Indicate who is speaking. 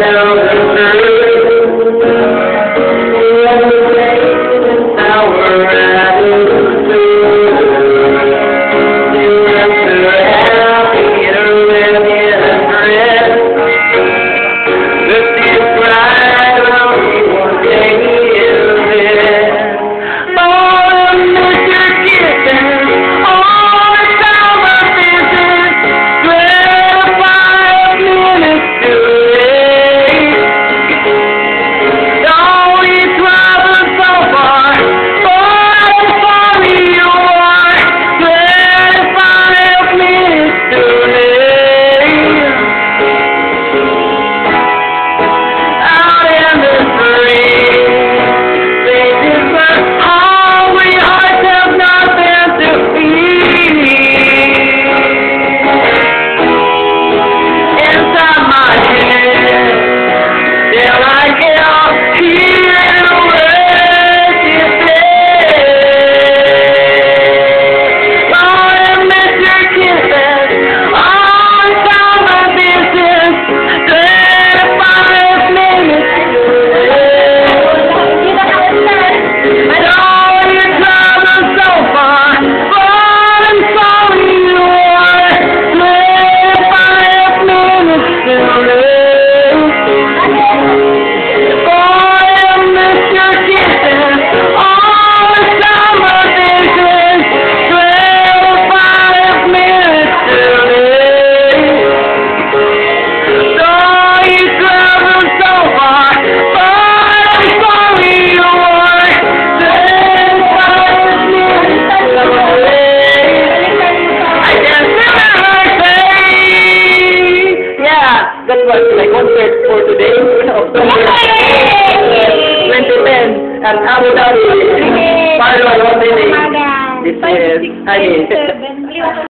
Speaker 1: para Ayan, ako sabi. Paano, ano, This is, I
Speaker 2: mean,